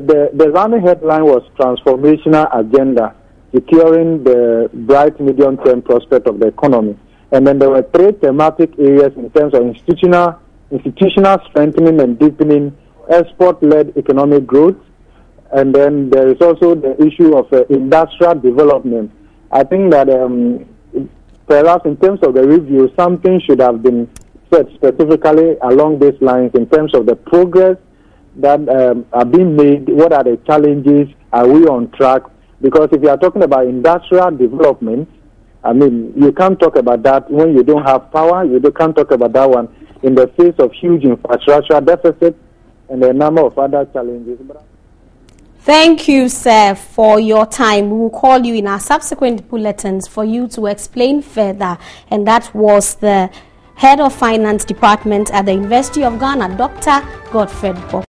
The, the running headline was transformational agenda, securing the bright medium-term prospect of the economy. And then there were three thematic areas in terms of institutional, institutional strengthening and deepening, export-led economic growth, and then there is also the issue of uh, industrial development. I think that um, perhaps in terms of the review, something should have been said specifically along these lines in terms of the progress that um, are being made? What are the challenges? Are we on track? Because if you are talking about industrial development, I mean, you can't talk about that when you don't have power. You can't talk about that one in the face of huge infrastructure deficit and a number of other challenges. Thank you, sir, for your time. We will call you in our subsequent bulletins for you to explain further. And that was the Head of Finance Department at the University of Ghana, Dr. Godfred Bob.